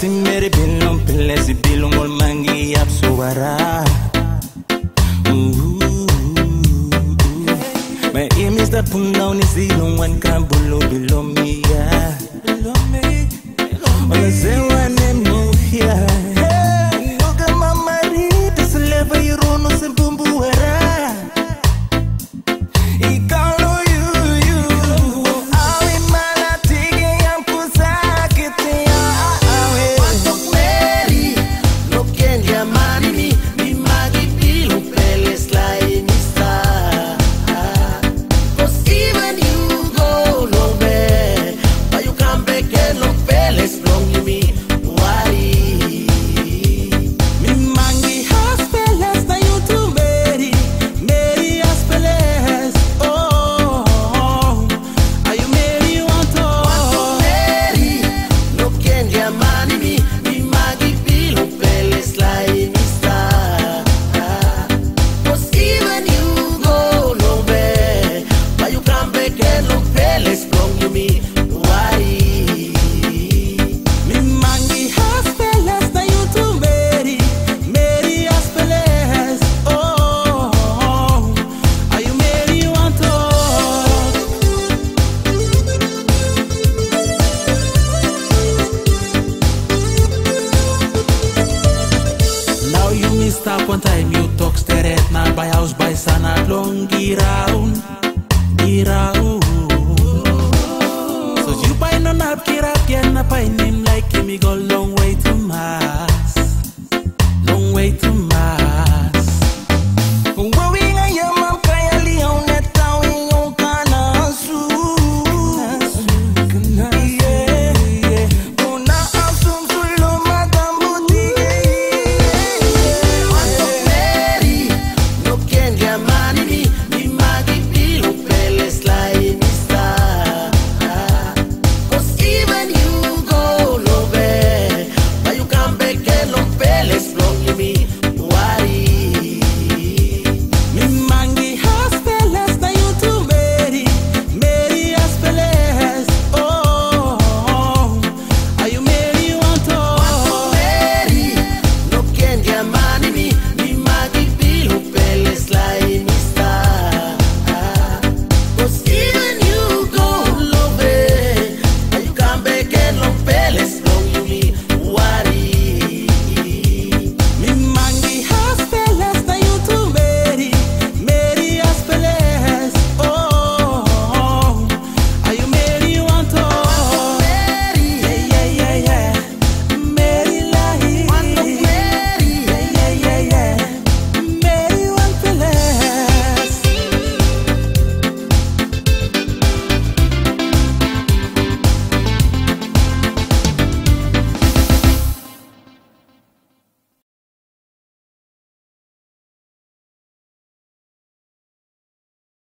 timere belong pelesi belong ol mangi ap sobara my aim is that pull down is the long one can below below me yeah below me below me on the zero and then move stop on time, you talk stare at na by house by sun long round, round. So you buy no nap, get up, get na pine him like him, he go long way.